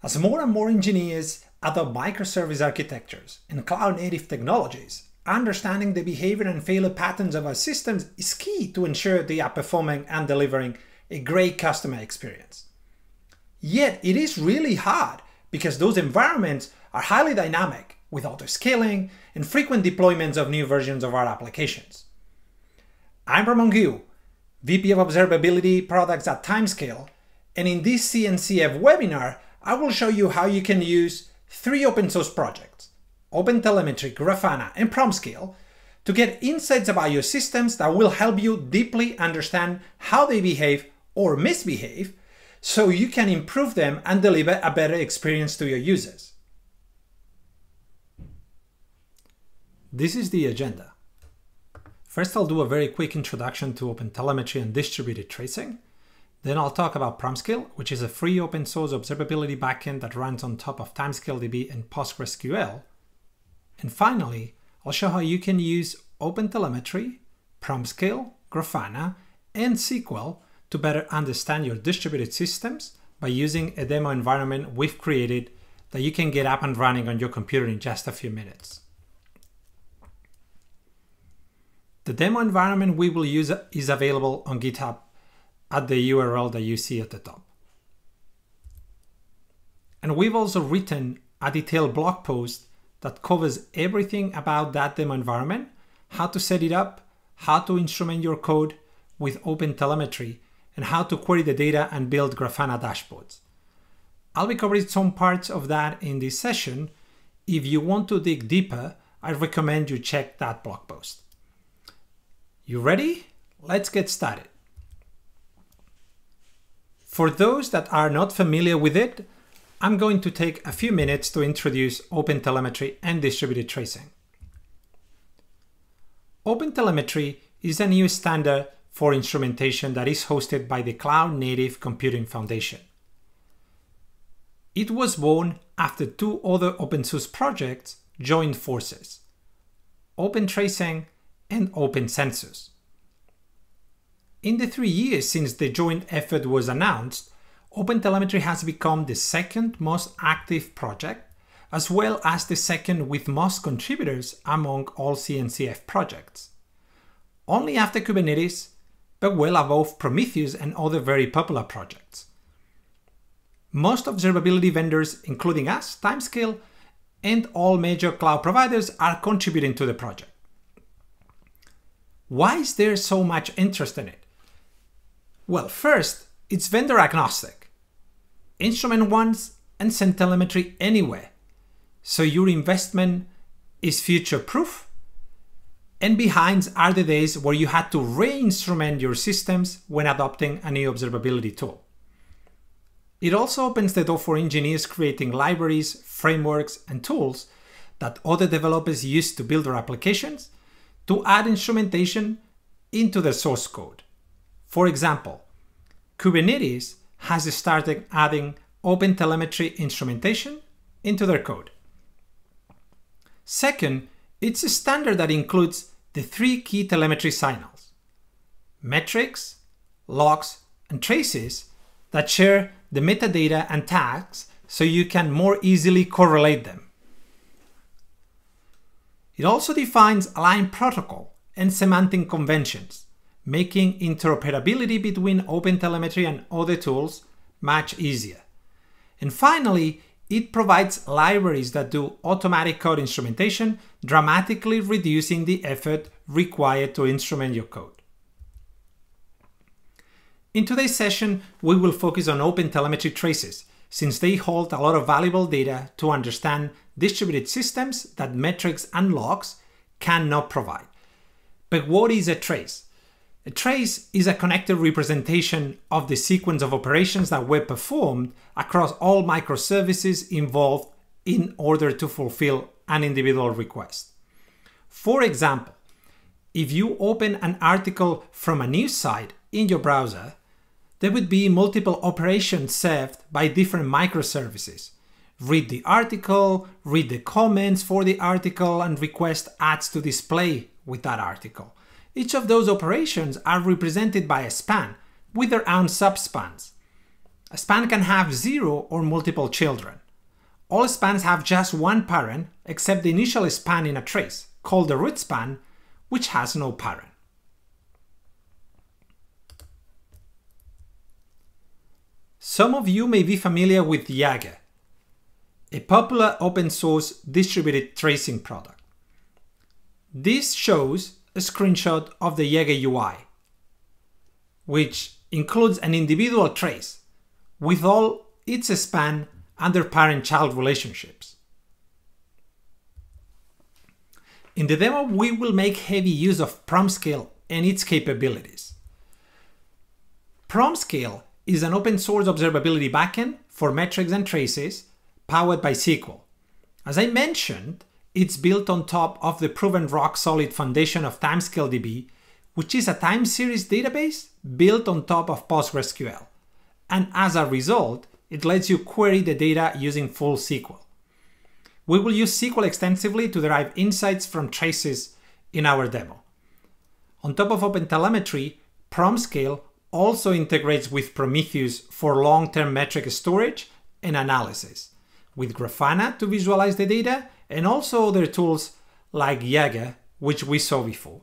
As more and more engineers adopt microservice architectures and cloud-native technologies, understanding the behavior and failure patterns of our systems is key to ensure they are performing and delivering a great customer experience. Yet it is really hard because those environments are highly dynamic with auto-scaling and frequent deployments of new versions of our applications. I'm Ramon Guiu, VP of Observability Products at Timescale, and in this CNCF webinar, I will show you how you can use three open source projects, OpenTelemetry, Grafana, and PromScale, to get insights about your systems that will help you deeply understand how they behave or misbehave so you can improve them and deliver a better experience to your users. This is the agenda. First, I'll do a very quick introduction to OpenTelemetry and distributed tracing. Then I'll talk about PromScale, which is a free open source observability backend that runs on top of TimescaleDB and PostgreSQL. And finally, I'll show how you can use OpenTelemetry, PromScale, Grafana, and SQL to better understand your distributed systems by using a demo environment we've created that you can get up and running on your computer in just a few minutes. The demo environment we will use is available on GitHub at the URL that you see at the top. And we've also written a detailed blog post that covers everything about that demo environment, how to set it up, how to instrument your code with OpenTelemetry, and how to query the data and build Grafana dashboards. I'll be covering some parts of that in this session. If you want to dig deeper, I recommend you check that blog post. You ready? Let's get started. For those that are not familiar with it, I'm going to take a few minutes to introduce OpenTelemetry and distributed tracing. OpenTelemetry is a new standard for instrumentation that is hosted by the Cloud Native Computing Foundation. It was born after two other open source projects joined forces, OpenTracing and OpenCensus. In the three years since the joint effort was announced, OpenTelemetry has become the second most active project, as well as the second with most contributors among all CNCF projects. Only after Kubernetes but well above Prometheus and other very popular projects. Most observability vendors, including us, Timescale, and all major cloud providers are contributing to the project. Why is there so much interest in it? Well, first, it's vendor agnostic. Instrument once and send telemetry anywhere, so your investment is future proof and behinds are the days where you had to re-instrument your systems when adopting a new observability tool. It also opens the door for engineers creating libraries, frameworks, and tools that other developers use to build their applications to add instrumentation into the source code. For example, Kubernetes has started adding OpenTelemetry instrumentation into their code. Second, it's a standard that includes the three key telemetry signals metrics, logs, and traces that share the metadata and tags so you can more easily correlate them. It also defines align protocol and semantic conventions, making interoperability between OpenTelemetry and other tools much easier. And finally, it provides libraries that do automatic code instrumentation, dramatically reducing the effort required to instrument your code. In today's session, we will focus on OpenTelemetry traces, since they hold a lot of valuable data to understand distributed systems that metrics and logs cannot provide. But what is a trace? A trace is a connected representation of the sequence of operations that were performed across all microservices involved in order to fulfill an individual request. For example, if you open an article from a news site in your browser, there would be multiple operations served by different microservices. Read the article, read the comments for the article, and request ads to display with that article. Each of those operations are represented by a span with their own subspans. A span can have zero or multiple children. All spans have just one parent except the initial span in a trace, called the root span, which has no parent. Some of you may be familiar with Jaeger, a popular open source distributed tracing product. This shows a screenshot of the Jaeger UI, which includes an individual trace with all its span under parent-child relationships. In the demo, we will make heavy use of PromScale and its capabilities. PromScale is an open source observability backend for metrics and traces powered by SQL. As I mentioned, it's built on top of the proven rock-solid foundation of TimescaleDB, which is a time series database built on top of PostgreSQL. And as a result, it lets you query the data using full SQL. We will use SQL extensively to derive insights from traces in our demo. On top of OpenTelemetry, PromScale also integrates with Prometheus for long-term metric storage and analysis, with Grafana to visualize the data, and also other tools like Jaeger, which we saw before.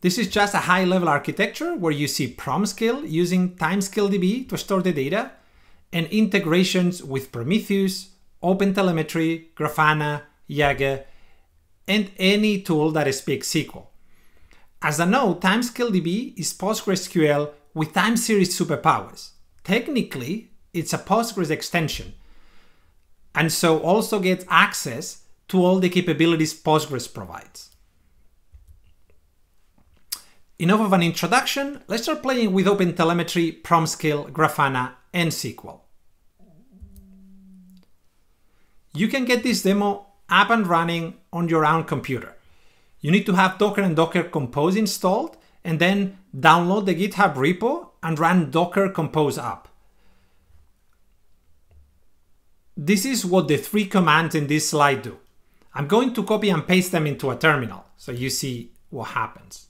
This is just a high-level architecture where you see PromScale using TimescaleDB to store the data, and integrations with Prometheus, OpenTelemetry, Grafana, Jaeger, and any tool that speaks SQL. As a note, TimescaleDB is PostgreSQL with time series superpowers. Technically, it's a Postgres extension, and so also gets access to all the capabilities Postgres provides. Enough of an introduction, let's start playing with OpenTelemetry, PromScale, Grafana, and SQL. You can get this demo up and running on your own computer. You need to have Docker and Docker Compose installed and then download the GitHub repo and run Docker Compose up. This is what the three commands in this slide do. I'm going to copy and paste them into a terminal so you see what happens.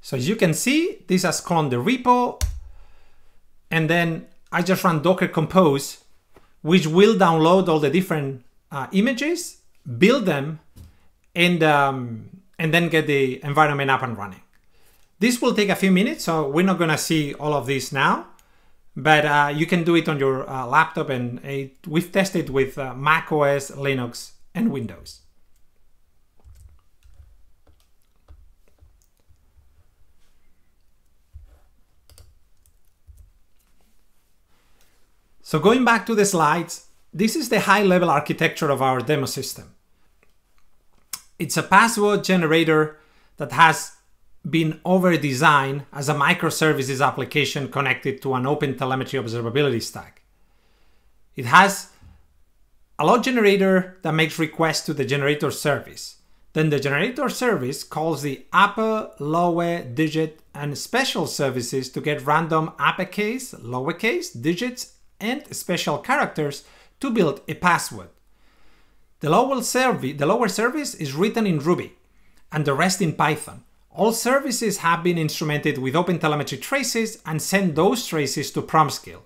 So as you can see, this has cloned the repo. And then I just run docker compose, which will download all the different uh, images, build them, and, um, and then get the environment up and running. This will take a few minutes, so we're not gonna see all of this now, but uh, you can do it on your uh, laptop and we've tested with uh, Mac OS, Linux, and Windows. So going back to the slides, this is the high level architecture of our demo system. It's a password generator that has been over designed as a microservices application connected to an open telemetry observability stack. It has a log generator that makes requests to the generator service. Then the generator service calls the upper, lower, digit, and special services to get random uppercase, lowercase, digits, and special characters to build a password. The lower, serv- the lower service is written in Ruby and the rest in Python. All services have been instrumented with OpenTelemetry traces and send those traces to PromScale.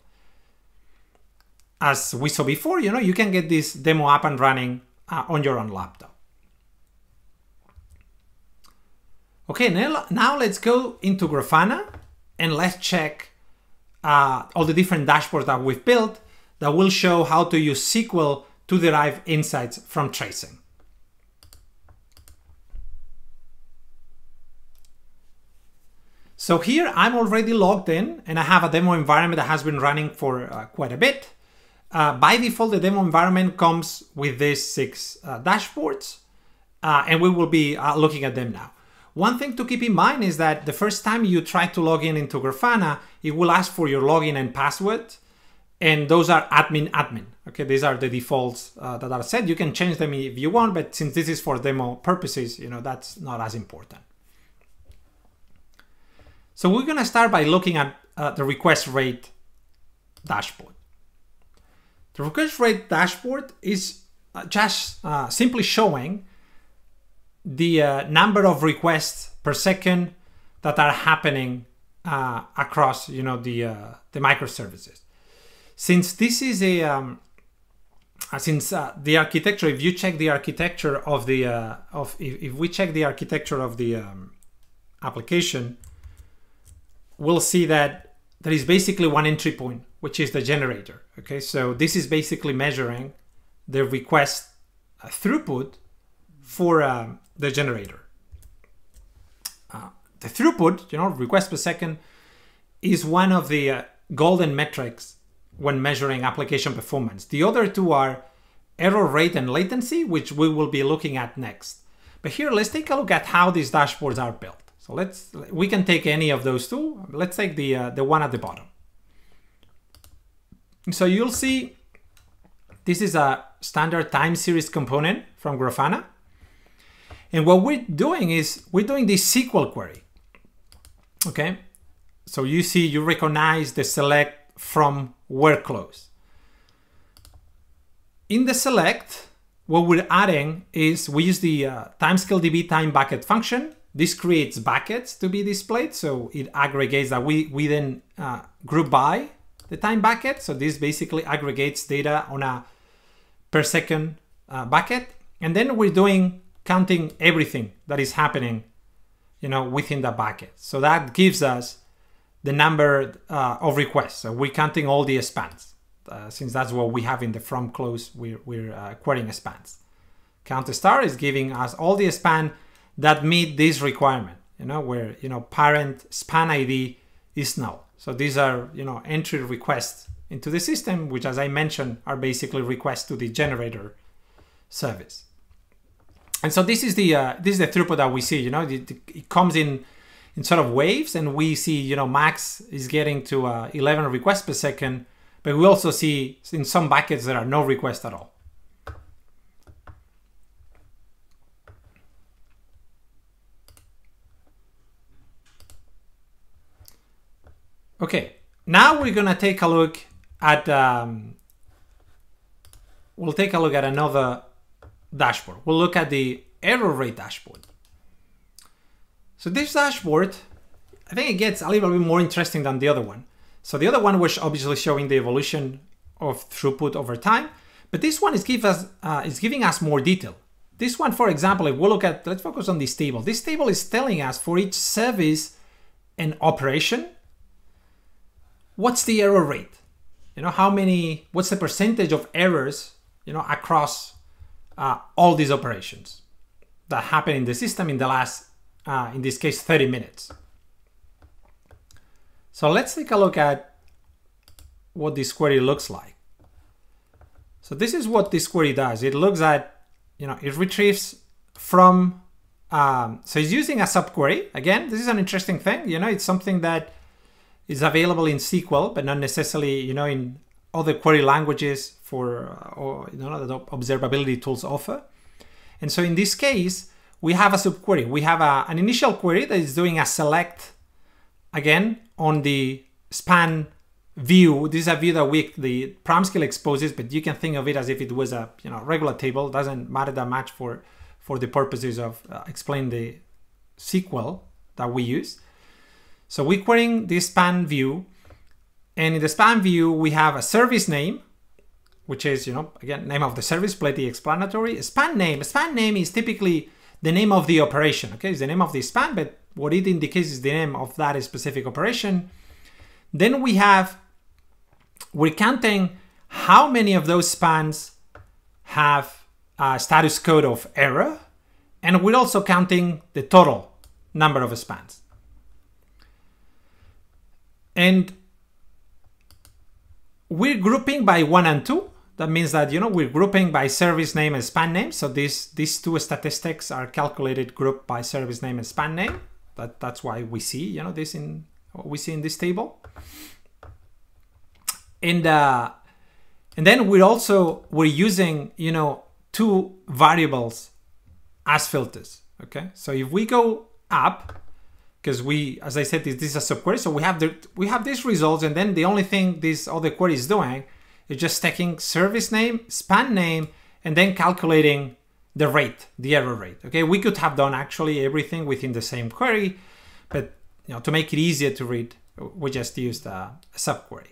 As we saw before, you know, you can get this demo up and running uh, on your own laptop. Okay, now, now let's go into Grafana and let's check uh, all the different dashboards that we've built that will show how to use SQL to derive insights from tracing. So here I'm already logged in and I have a demo environment that has been running for uh, quite a bit. Uh, by default, the demo environment comes with these six uh, dashboards uh, and we will be uh, looking at them now. One thing to keep in mind is that the first time you try to log in into Grafana, it will ask for your login and password. And those are admin admin. Okay, these are the defaults uh, that are set. You can change them if you want, but since this is for demo purposes, you know, that's not as important. So we're gonna start by looking at uh, the request rate dashboard. The request rate dashboard is uh, just uh, simply showing the uh, number of requests per second that are happening uh, across you know the the microservices. Since this is a um, uh, since uh, the architecture, if you check the architecture of the uh, of if, if we check the architecture of the um, application, we'll see that there is basically one entry point, which is the generator. Okay, so this is basically measuring the request uh, throughput for um, the generator. Uh, the throughput, you know, request per second, is one of the uh, golden metrics when measuring application performance. The other two are error rate and latency, which we will be looking at next. But here, let's take a look at how these dashboards are built. So let's we can take any of those two. Let's take the uh, the one at the bottom. So you'll see this is a standard time series component from Grafana. And what we're doing is we're doing this SQL query. Okay. So you see, you recognize the select from close. In the select, what we're adding is we use the uh, timescaledb time bucket function. This creates buckets to be displayed. So it aggregates that we, we then uh, group by the time bucket. So this basically aggregates data on a per second uh, bucket. And then we're doing counting everything that is happening, you know, within the bucket. So that gives us the number uh, of requests. So we're counting all the spans. Uh, since that's what we have in the from close, we're, we're uh, querying spans. Count star is giving us all the span that meet this requirement, you know, where, you know, parent span ID is null. So these are, you know, entry requests into the system, which as I mentioned, are basically requests to the generator service. And so this is the uh, this is the throughput that we see. You know, it, it, comes in in sort of waves, and we see you know max is getting to uh, 11 requests per second, but we also see in some buckets there are no requests at all. Okay, now we're gonna take a look at um, we'll take a look at another dashboard. We'll look at the error rate dashboard. So this dashboard, I think it gets a little bit more interesting than the other one. So the other one was obviously showing the evolution of throughput over time, but this one is, give us, uh, is giving us more detail. This one, for example, if we look at, let's focus on this table. This table is telling us for each service and operation, what's the error rate? You know, how many, what's the percentage of errors, you know, across uh, all these operations that happen in the system in the last, uh, in this case, 30 minutes. So let's take a look at what this query looks like. So this is what this query does. It looks at, you know, it retrieves from, um, so it's using a subquery. Again, this is an interesting thing. You know, it's something that is available in SQL, but not necessarily, you know, in other query languages for or you know that observability tools offer. And so in this case, we have a subquery. We have a, an initial query that is doing a select again on the span view. This is a view that we the scale exposes, but you can think of it as if it was a you know regular table. Doesn't matter that much for for the purposes of uh, explaining the SQL that we use. So we're querying this span view and in the span view, we have a service name, which is, you know, again, name of the service, plenty explanatory. Span name, span name is typically the name of the operation, okay? It's the name of the span, but what it indicates is the name of that specific operation. Then we have, we're counting how many of those spans have a status code of error, and we're also counting the total number of spans. And we're grouping by one and two. That means that, you know, we're grouping by service name and span name. So these, these two statistics are calculated group by service name and span name. That, that's why we see, you know, this in what we see in this table. And, uh, and then we're also, we're using, you know, two variables as filters. Okay. So if we go up, because we, as I said, this, this is a subquery. So we have the we have these results, and then the only thing this other query is doing just taking service name, span name, and then calculating the rate, the error rate. Okay, we could have done actually everything within the same query, but you know, to make it easier to read, we just used a, a subquery.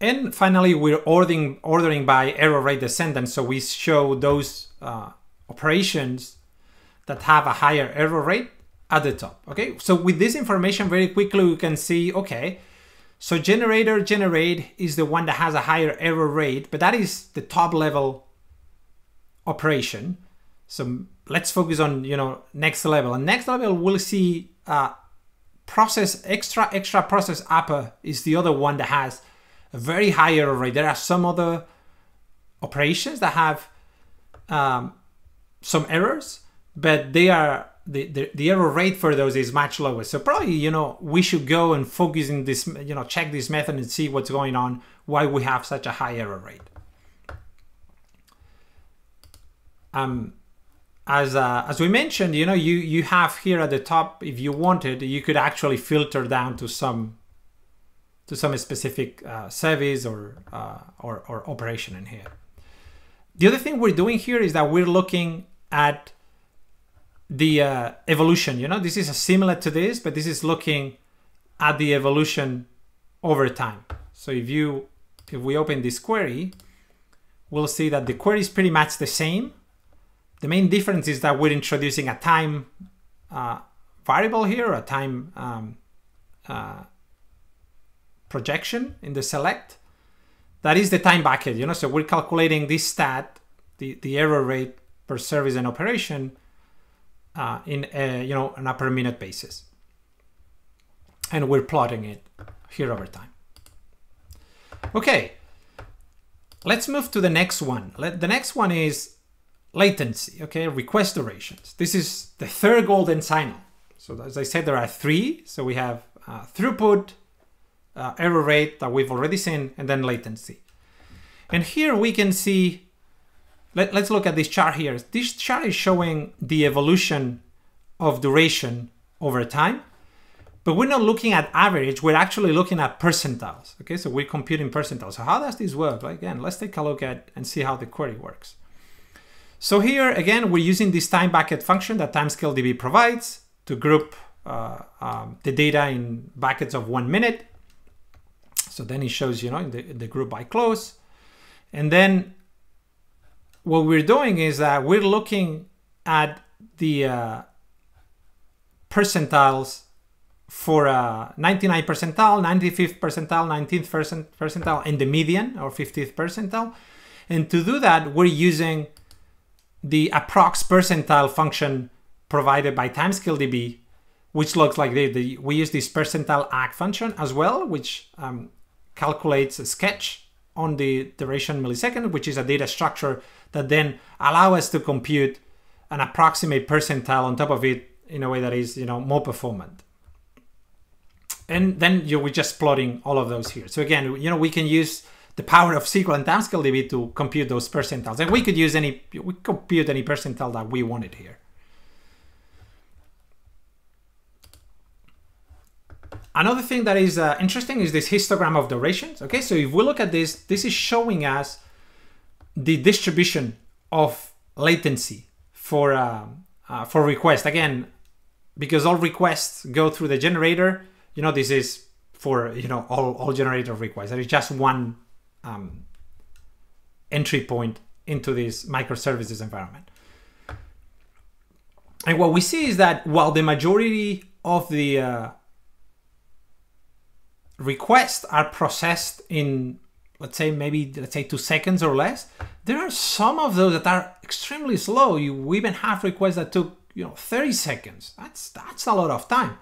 And finally, we're ordering, ordering by error rate descendant. So we show those uh, operations that have a higher error rate at the top. Okay, so with this information, very quickly we can see, okay, so generator generate is the one that has a higher error rate, but that is the top level operation. So let's focus on, you know, next level. And next level, we'll see uh, process extra, extra process upper is the other one that has a very high error rate. There are some other operations that have um, some errors, but they are the, the, the error rate for those is much lower. So probably, you know, we should go and focus in this, you know, check this method and see what's going on, why we have such a high error rate. Um, as uh, as we mentioned, you know, you you have here at the top, if you wanted, you could actually filter down to some to some specific uh, service or, uh, or or operation in here. The other thing we're doing here is that we're looking at the uh, evolution. You know, this is similar to this, but this is looking at the evolution over time. So if you if we open this query, we'll see that the query is pretty much the same. The main difference is that we're introducing a time uh, variable here, a time um, uh, projection in the select. That is the time bucket, you know, so we're calculating this stat, the, the error rate per service and operation uh, in a, you know, an a per minute basis. And we're plotting it here over time. Okay, let's move to the next one. Let, The next one is latency, okay, request durations. This is the third golden signal. So as I said, there are three. So we have uh, throughput, uh, error rate that we've already seen, and then latency. And here we can see let, us look at this chart here. This chart is showing the evolution of duration over time, but we're not looking at average, we're actually looking at percentiles. Okay, so we're computing percentiles. So how does this work? Again, let's take a look at and see how the query works. So here, again, we're using this time bucket function that timescale provides to group uh, um, the data in buckets of one minute. So then it shows, you know, the, the group by close. And then what we're doing is that we're looking at the uh, percentiles for uh, 99 percentile, 95th percentile, 19th percentile, and the median or 50th percentile. And to do that, we're using the approx percentile function provided by timescaledb, which looks like this. The, we use this percentile arc function as well, which um, calculates a sketch on the duration millisecond, which is a data structure that then allow us to compute an approximate percentile on top of it in a way that is you know more performant. And then you know, we're just plotting all of those here. So again you know we can use the power of SQL and TimescaleDB to compute those percentiles. And we could use any we compute any percentile that we wanted here. Another thing that is uh, interesting is this histogram of durations. Okay, so if we look at this, this is showing us the distribution of latency for uh, uh, for request again because all requests go through the generator you know this is for you know all, all generator requests. There is just one um, entry point into this microservices environment. And what we see is that while the majority of the uh, requests are processed in let's say maybe let's say two seconds or less. There are some of those that are extremely slow. You even have requests that took you know 30 seconds. That's that's a lot of time.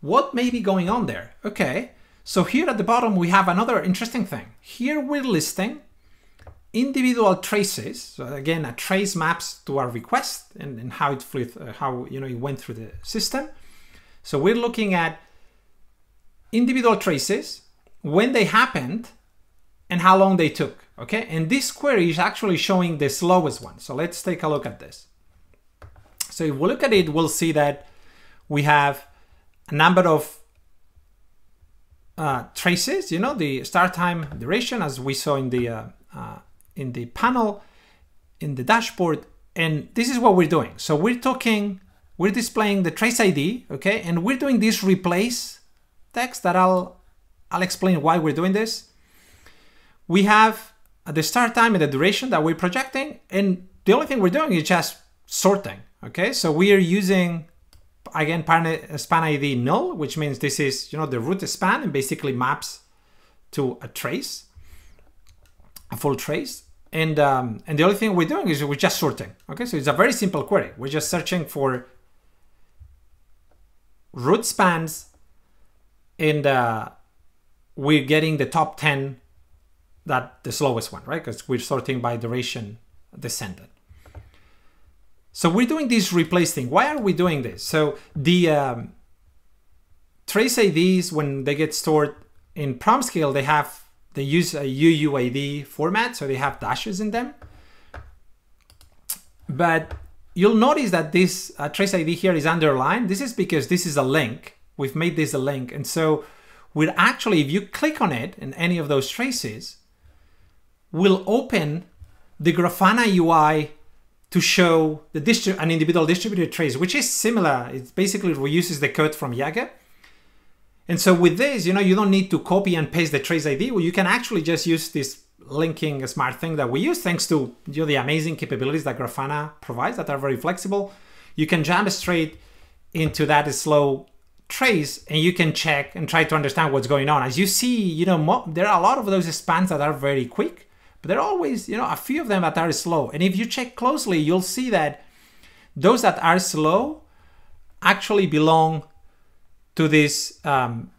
What may be going on there? Okay so here at the bottom we have another interesting thing. Here we're listing individual traces. So again a trace maps to our request and, and how it flew, uh, how you know it went through the system. So we're looking at individual traces. When they happened and how long they took, okay? And this query is actually showing the slowest one. So let's take a look at this. So if we look at it, we'll see that we have a number of uh, traces, you know, the start time duration as we saw in the uh, uh, in the panel in the dashboard. And this is what we're doing. So we're talking, we're displaying the trace ID, okay? And we're doing this replace text that I'll I'll explain why we're doing this. We have the start time and the duration that we're projecting, and the only thing we're doing is just sorting, okay? So we are using again span ID null, which means this is you know the root span and basically maps to a trace, a full trace. And um, and the only thing we're doing is we're just sorting. Okay, so it's a very simple query. We're just searching for root spans, and uh, we're getting the top ten, that the slowest one, right? Because we're sorting by duration descendant. So we're doing this replace thing. Why are we doing this? So the um, trace IDs, when they get stored in PromScale, they have they use a UUID format, so they have dashes in them. But you'll notice that this uh, trace ID here is underlined. This is because this is a link. We've made this a link. And so we're actually, if you click on it in any of those traces, will open the Grafana UI to show the an individual distributed trace, which is similar. It basically reuses the code from Jaeger. And so with this, you know, you don't need to copy and paste the trace ID. Well, you can actually just use this linking smart thing that we use thanks to you know, the amazing capabilities that Grafana provides that are very flexible. You can jump straight into that slow trace and you can check and try to understand what's going on. As you see, you know, there are a lot of those spans that are very quick but there are always, you know, a few of them that are slow. And if you check closely, you'll see that those that are slow actually belong to this um,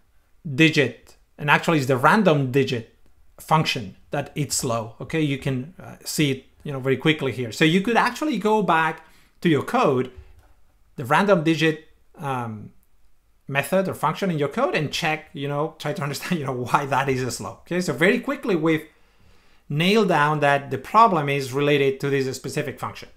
digit, and actually is the random digit function that it's slow. Okay, you can uh, see it, you know, very quickly here. So you could actually go back to your code, the random digit um, method or function in your code, and check, you know, try to understand, you know, why that is slow. Okay, so very quickly with nail down that the problem is related to this specific function.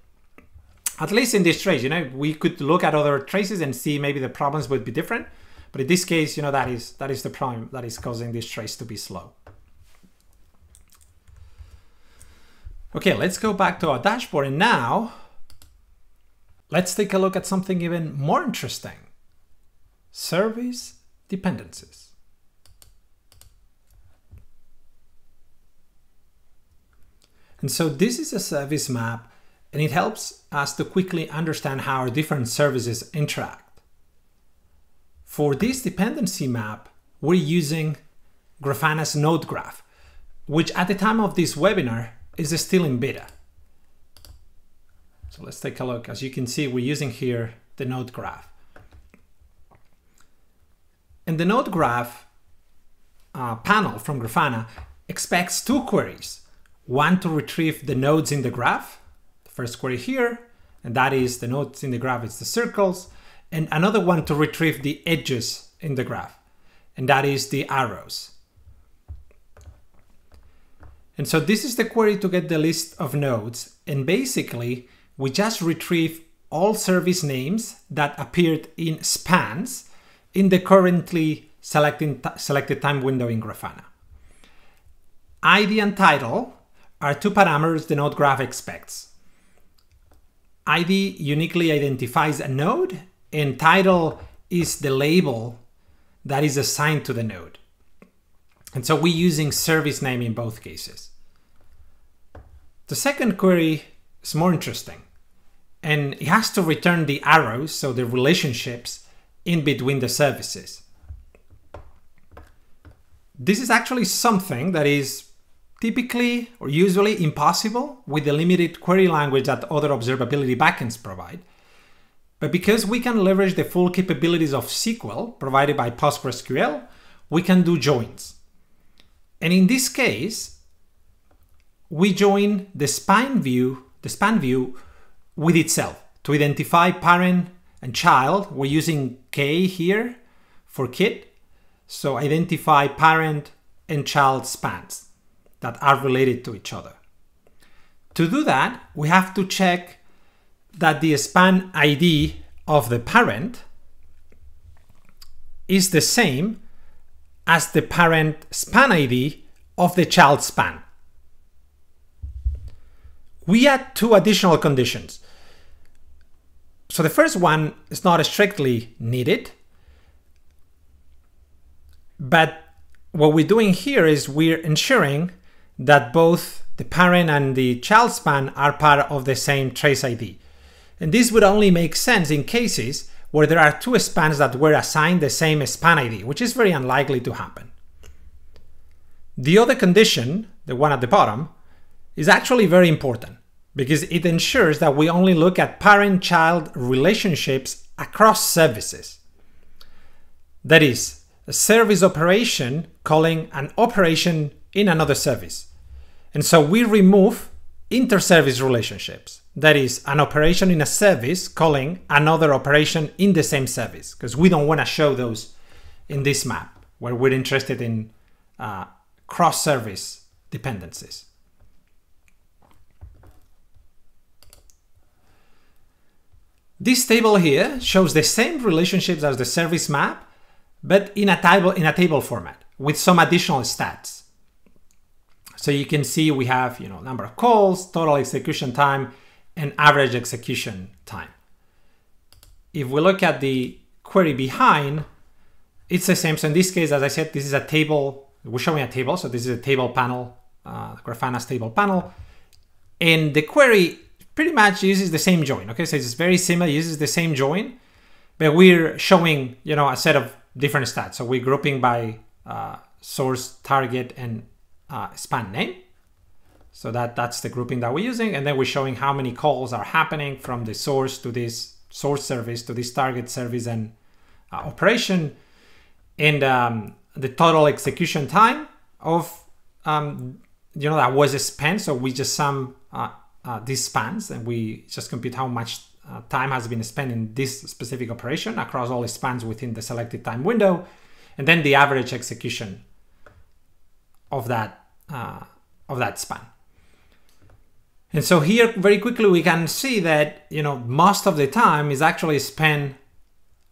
At least in this trace, you know, we could look at other traces and see maybe the problems would be different. But in this case, you know, that is that is the problem that is causing this trace to be slow. Okay, let's go back to our dashboard and now let's take a look at something even more interesting. Service dependencies. And so this is a service map and it helps us to quickly understand how our different services interact. For this dependency map, we're using Grafana's node graph, which at the time of this webinar is still in beta. So let's take a look. As you can see, we're using here the node graph. And the node graph uh, panel from Grafana expects two queries one to retrieve the nodes in the graph, the first query here, and that is the nodes in the graph, it's the circles, and another one to retrieve the edges in the graph, and that is the arrows. And so this is the query to get the list of nodes, and basically we just retrieve all service names that appeared in spans in the currently selected time window in Grafana. ID and title are two parameters the node graph expects. ID uniquely identifies a node and title is the label that is assigned to the node. And so we're using service name in both cases. The second query is more interesting and it has to return the arrows, so the relationships in between the services. This is actually something that is typically or usually impossible with the limited query language that other observability backends provide. But because we can leverage the full capabilities of SQL provided by PostgreSQL, we can do joins. And in this case, we join the span view, the span view with itself to identify parent and child. We're using K here for kid. So identify parent and child spans that are related to each other. To do that, we have to check that the span ID of the parent is the same as the parent span ID of the child span. We add two additional conditions. So the first one is not strictly needed, but what we're doing here is we're ensuring that both the parent and the child span are part of the same trace ID. And this would only make sense in cases where there are two spans that were assigned the same span ID, which is very unlikely to happen. The other condition, the one at the bottom, is actually very important because it ensures that we only look at parent-child relationships across services. That is, a service operation calling an operation in another service. And so we remove inter-service relationships. That is, an operation in a service calling another operation in the same service, because we don't want to show those in this map where we're interested in uh, cross-service dependencies. This table here shows the same relationships as the service map, but in a table in a table format with some additional stats. So you can see we have, you know, number of calls, total execution time, and average execution time. If we look at the query behind, it's the same. So in this case, as I said, this is a table. We're showing a table. So this is a table panel, uh, Grafana's table panel. And the query pretty much uses the same join. Okay, so it's very similar, uses the same join, but we're showing you know a set of different stats. So we're grouping by uh, source, target, and uh, span name. So that that's the grouping that we're using, and then we're showing how many calls are happening from the source to this source service to this target service and uh, operation, and um, the total execution time of um, you know that was spent. So we just sum uh, uh, these spans and we just compute how much uh, time has been spent in this specific operation across all spans within the selected time window and then the average execution of that uh, of that span and so here very quickly we can see that you know most of the time is actually spent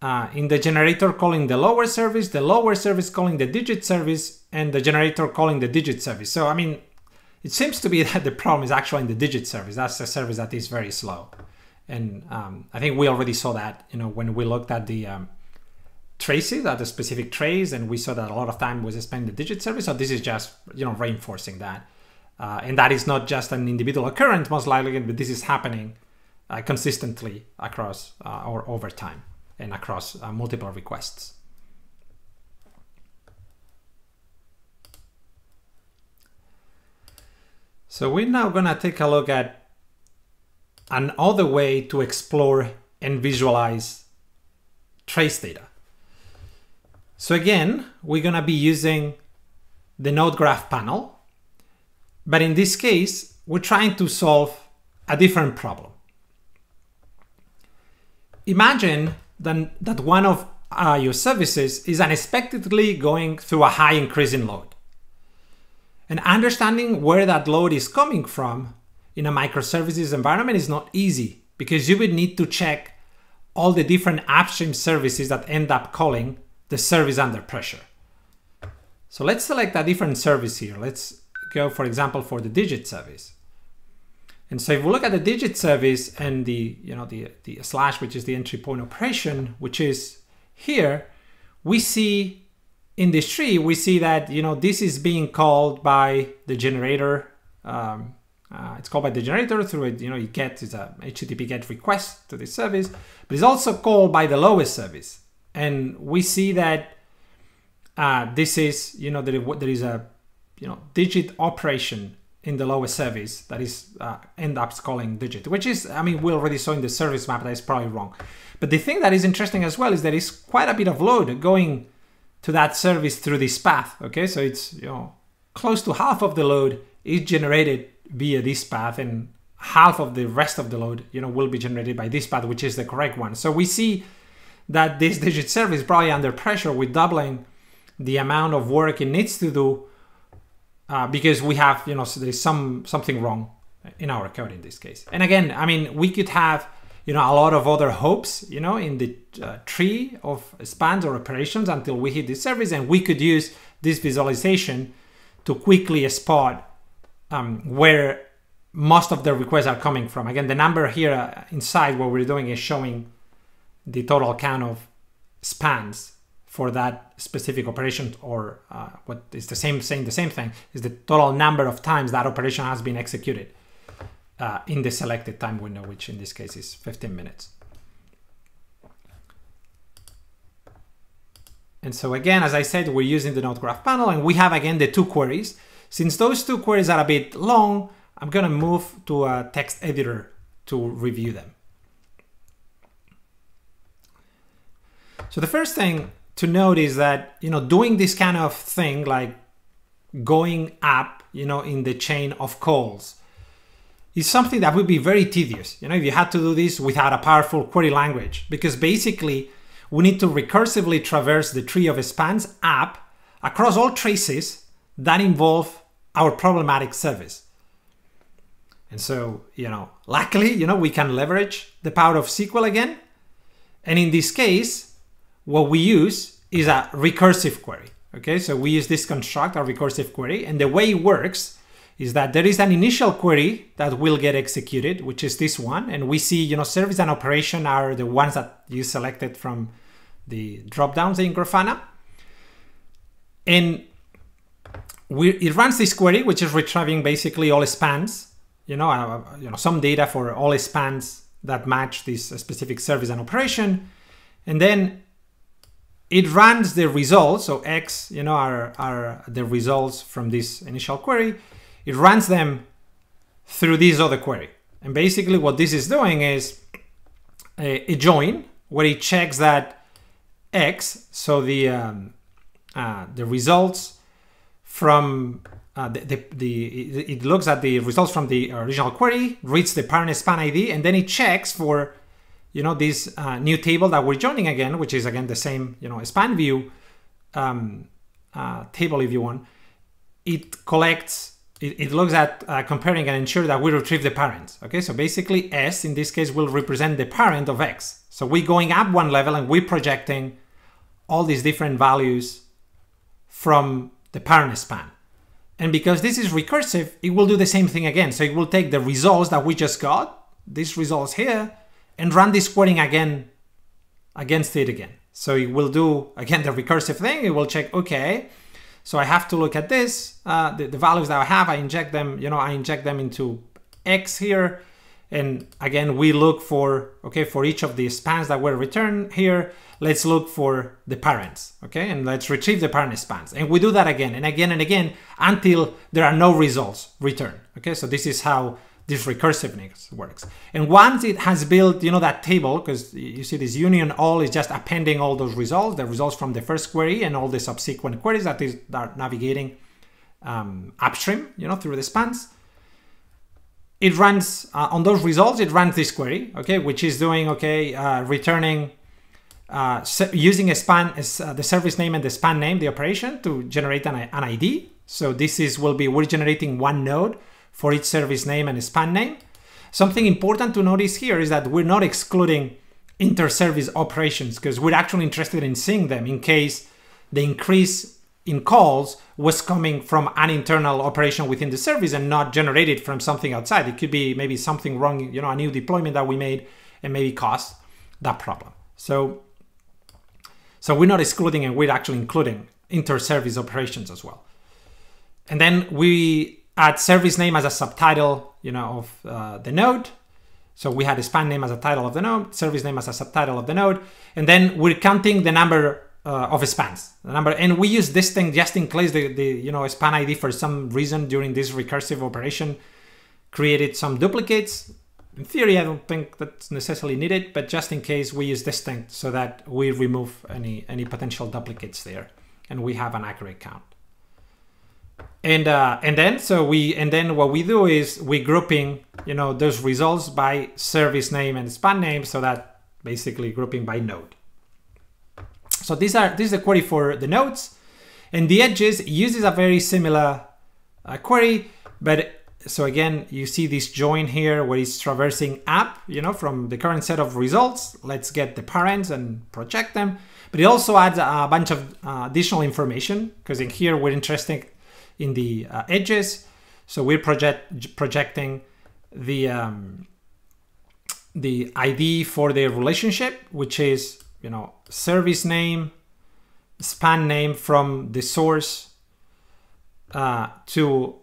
uh, in the generator calling the lower service the lower service calling the digit service and the generator calling the digit service so i mean it seems to be that the problem is actually in the digit service. That's a service that is very slow. And um, I think we already saw that, you know, when we looked at the um, traces, at the specific trace, and we saw that a lot of time was spent in the digit service. So this is just, you know, reinforcing that. Uh, and that is not just an individual occurrence, most likely, but this is happening uh, consistently across uh, or over time and across uh, multiple requests. So we're now gonna take a look at another way to explore and visualize trace data. So again, we're gonna be using the node graph panel, but in this case, we're trying to solve a different problem. Imagine that, that one of uh, your services is unexpectedly going through a high increase in load. And understanding where that load is coming from in a microservices environment is not easy because you would need to check all the different upstream services that end up calling the service under pressure. So let's select a different service here. Let's go, for example, for the digit service. And so if we look at the digit service and the, you know, the, the slash, which is the entry point operation, which is here, we see in this tree, we see that you know this is being called by the generator. Um, uh, it's called by the generator through it. You know, you get it's a HTTP GET request to this service, but it's also called by the lowest service. And we see that uh, this is you know there, there is a you know digit operation in the lowest service that is uh, end up calling digit, which is I mean we already saw in the service map that is probably wrong. But the thing that is interesting as well is there is quite a bit of load going to that service through this path. Okay, so it's you know close to half of the load is generated via this path, and half of the rest of the load you know will be generated by this path, which is the correct one. So we see that this digit service probably under pressure with doubling the amount of work it needs to do uh, because we have you know so there's some something wrong in our code in this case. And again, I mean we could have you know, a lot of other hopes, you know, in the uh, tree of spans or operations until we hit this service. And we could use this visualization to quickly spot um, where most of the requests are coming from. Again, the number here uh, inside what we're doing is showing the total count of spans for that specific operation or uh, what is the same saying the same thing is the total number of times that operation has been executed uh, in the selected time window which in this case is 15 minutes. And so again as I said we're using the node graph panel and we have again the two queries. Since those two queries are a bit long I'm gonna move to a text editor to review them so the first thing to note is that you know doing this kind of thing like going up you know in the chain of calls is something that would be very tedious you know if you had to do this without a powerful query language. Because basically we need to recursively traverse the tree of spans up across all traces that involve our problematic service. And so you know luckily you know we can leverage the power of sql again. And in this case what we use is a recursive query. Okay, so we use this construct, a recursive query, and the way it works is that there is an initial query that will get executed, which is this one, and we see, you know, service and operation are the ones that you selected from the dropdowns in Grafana. And we, it runs this query, which is retrieving basically all spans, you know, uh, you know, some data for all spans that match this specific service and operation. And then it runs the results, so X, you know, are, are the results from this initial query. It runs them through this other query. And basically what this is doing is a, a join where it checks that X, so the, um, uh, the results from uh, the, the, the, it looks at the results from the original query, reads the parent span ID, and then it checks for you know, this uh, new table that we're joining again, which is again the same, you know, span view um, uh, table if you want, it collects, it, it looks at uh, comparing and ensure that we retrieve the parents. Okay, so basically S in this case will represent the parent of X. So we're going up one level and we're projecting all these different values from the parent span. And because this is recursive, it will do the same thing again. So it will take the results that we just got, these results here, and run this querying again against it again. So it will do, again, the recursive thing. It will check, okay, so I have to look at this, uh, the, the values that I have, I inject them, you know, I inject them into X here. And again, we look for, okay, for each of the spans that were returned here, let's look for the parents, okay? And let's retrieve the parent spans. And we do that again and again and again until there are no results returned, okay? So this is how this recursiveness works. And once it has built, you know, that table, because you see this union all is just appending all those results, the results from the first query and all the subsequent queries that is that are navigating um, upstream, you know, through the spans. It runs uh, on those results. It runs this query, okay, which is doing okay, uh, returning uh, using a span uh, the service name and the span name, the operation to generate an, an ID. So this is will be we're generating one node for each service name and span name. Something important to notice here is that we're not excluding inter-service operations because we're actually interested in seeing them in case the increase in calls was coming from an internal operation within the service and not generated from something outside. It could be maybe something wrong, you know, a new deployment that we made and maybe caused that problem. So, so we're not excluding and we're actually including inter-service operations as well. And then we add service name as a subtitle, you know, of uh, the node. So we had a span name as a title of the node, service name as a subtitle of the node, and then we're counting the number uh, of spans. The number, and we use this thing just in case the, the you know span ID for some reason during this recursive operation created some duplicates. In theory, I don't think that's necessarily needed, but just in case, we use this thing so that we remove any any potential duplicates there, and we have an accurate count and uh, and then so we and then what we do is we grouping you know those results by service name and span name so that basically grouping by node so these are this is a query for the nodes and the edges uses a very similar uh, query but so again, you see this join here where it's traversing app, you know, from the current set of results. Let's get the parents and project them. But it also adds a bunch of uh, additional information because in here we're interested in the uh, edges. So we're project projecting the um, the ID for the relationship, which is you know service name, span name from the source uh, to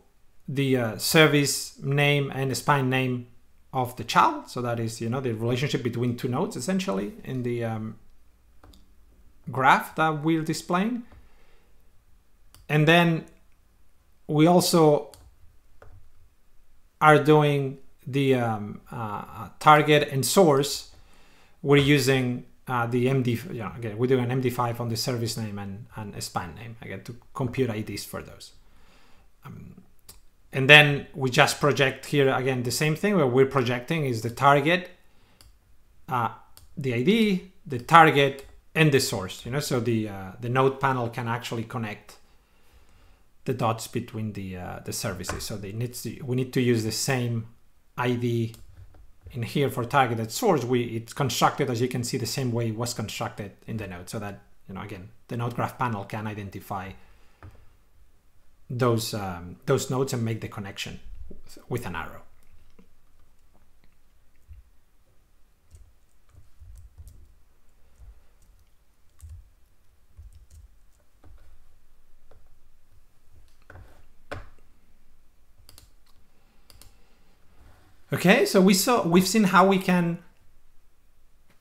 the uh, service name and the span name of the child. So that is you know the relationship between two nodes essentially in the um, graph that we're displaying. And then we also are doing the um, uh, target and source. We're using uh, the MD, you again, we're doing an MD5 on the service name and, and a span name, again, to compute IDs for those. Um, and then we just project here, again, the same thing where we're projecting is the target, uh, the ID, the target, and the source, you know, so the, uh, the node panel can actually connect the dots between the, uh, the services. So they needs to, we need to use the same ID in here for targeted source. We It's constructed, as you can see, the same way it was constructed in the node so that, you know, again, the node graph panel can identify those, um, those nodes and make the connection with an arrow. Okay, so we saw we've seen how we can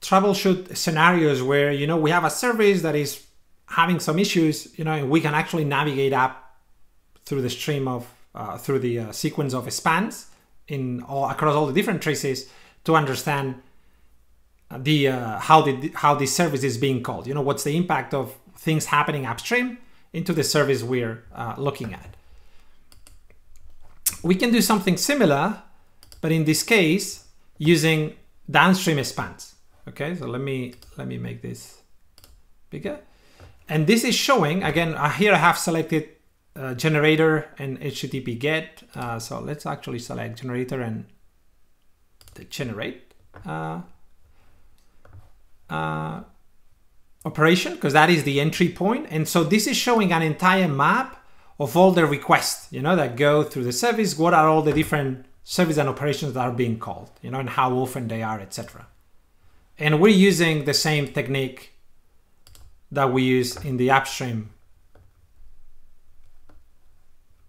troubleshoot scenarios where you know we have a service that is having some issues, you know, we can actually navigate up through the stream of uh, through the uh, sequence of spans in all across all the different traces to understand the uh, how the how the service is being called. You know, what's the impact of things happening upstream into the service we're uh, looking at. We can do something similar but in this case, using downstream spans. Okay, so let me let me make this bigger. And this is showing, again, uh, here I have selected uh, generator and HTTP get. Uh, so let's actually select generator and the generate uh, uh, operation because that is the entry point. And so this is showing an entire map of all the requests, you know, that go through the service. What are all the different service and operations that are being called, you know, and how often they are, etc. And we're using the same technique that we use in the upstream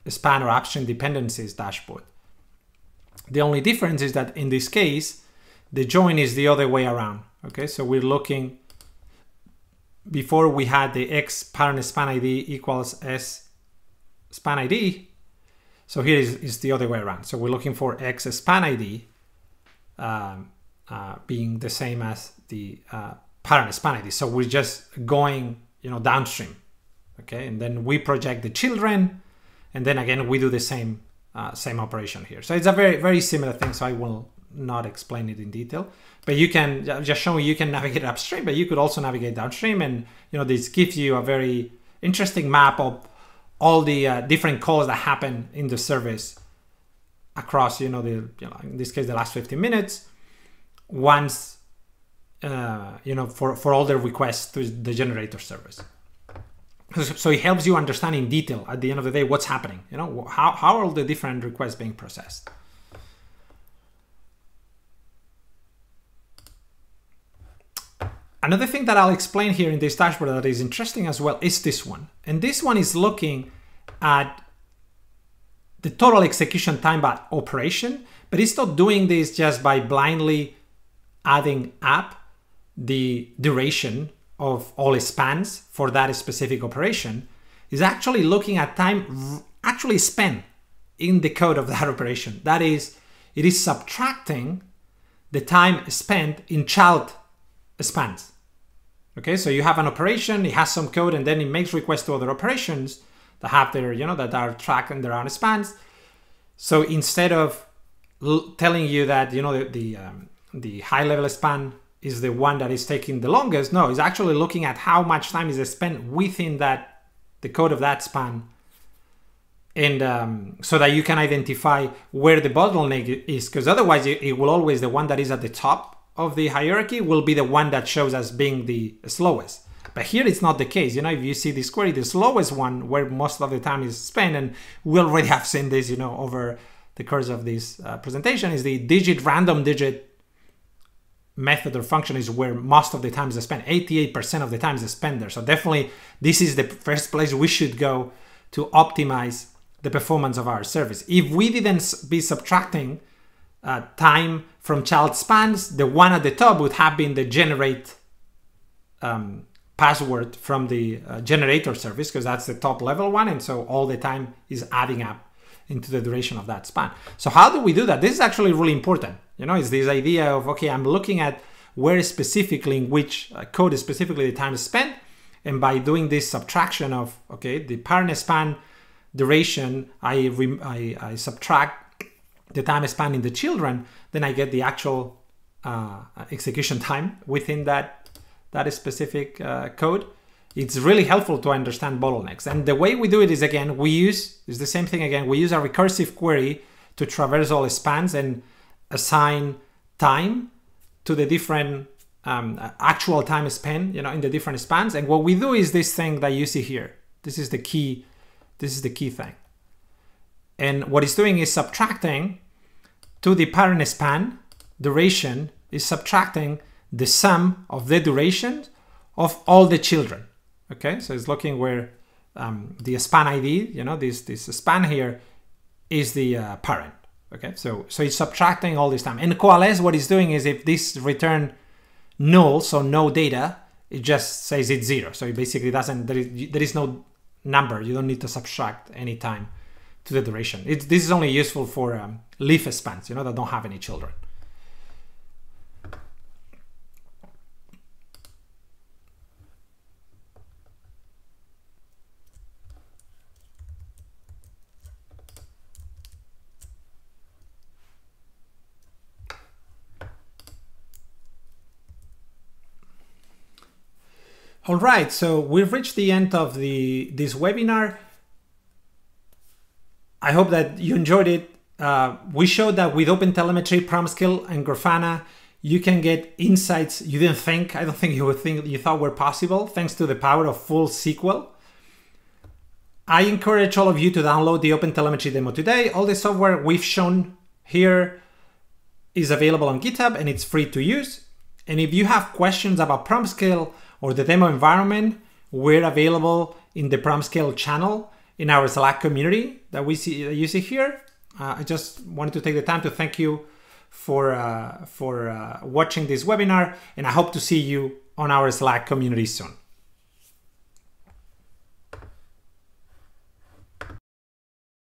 span or upstream dependencies dashboard. The only difference is that in this case, the join is the other way around. Okay, so we're looking before we had the x parent span ID equals s span ID, so here is, is the other way around. So we're looking for X span ID um, uh, being the same as the uh, parent span ID. So we're just going, you know, downstream. Okay, and then we project the children, and then again we do the same uh, same operation here. So it's a very very similar thing. So I will not explain it in detail, but you can just show you can navigate upstream, but you could also navigate downstream, and you know this gives you a very interesting map of all the uh, different calls that happen in the service across, you know, the you know, in this case the last 15 minutes, once uh, you know for for all the requests to the generator service. So it helps you understand in detail at the end of the day what's happening. You know how how are all the different requests being processed. Another thing that I'll explain here in this dashboard that is interesting as well is this one. And this one is looking at the total execution time by operation, but it's not doing this just by blindly adding up the duration of all spans for that specific operation. Is actually looking at time actually spent in the code of that operation. That is, it is subtracting the time spent in child spans. Okay, so you have an operation, it has some code, and then it makes requests to other operations that have their, you know, that are tracked in their own spans. So instead of telling you that, you know, the the, um, the high level span is the one that is taking the longest, no, it's actually looking at how much time is spent within that the code of that span and um, so that you can identify where the bottleneck is because otherwise it, it, will always the one that is at the top of the hierarchy will be the one that shows as being the slowest. But here it's not the case you know if you see this query the slowest one where most of the time is spent and we already have seen this you know over the course of this uh, presentation is the digit random digit method or function is where most of the time is spent. 88% of the time is spent there so definitely this is the first place we should go to optimize the performance of our service. If we didn't be subtracting uh, time from child spans, the one at the top would have been the generate um, password from the uh, generator service because that's the top level one. And so all the time is adding up into the duration of that span. So how do we do that? This is actually really important. You know, it's this idea of, okay, I'm looking at where specifically in which uh, code is specifically the time spent. And by doing this subtraction of, okay, the parent span duration, I, I, I subtract the time spent in the children, then I get the actual uh, execution time within that, that specific uh, code. It's really helpful to understand bottlenecks. And the way we do it is again, we use, is the same thing again, we use a recursive query to traverse all spans and assign time to the different um, actual time span, you know, in the different spans. And what we do is this thing that you see here. This is the key this is the key thing. And what it's doing is subtracting to the parent span duration is subtracting the sum of the duration of all the children. Okay, so it's looking where um, the span ID, you know, this this span here is the uh, parent. Okay, so so it's subtracting all this time. And coalesce, what it's doing is if this return null, so no data, it just says it's zero. So it basically doesn't. There is, there is no number. You don't need to subtract any time to the duration. This is only useful for um, leaf spans, you know, that don't have any children. All right, so we've reached the end of the this webinar. I hope that you enjoyed it. Uh, we showed that with OpenTelemetry, PromScale, and Grafana, you can get insights you didn't think, I don't think you would think you thought were possible, thanks to the power of full SQL. I encourage all of you to download the OpenTelemetry demo today. All the software we've shown here is available on GitHub and it's free to use. And if you have questions about PromScale or the demo environment, we're available in the PromScale channel in our Slack community that we see that you see here. Uh, I just wanted to take the time to thank you for uh, for uh, watching this webinar, and I hope to see you on our Slack community soon.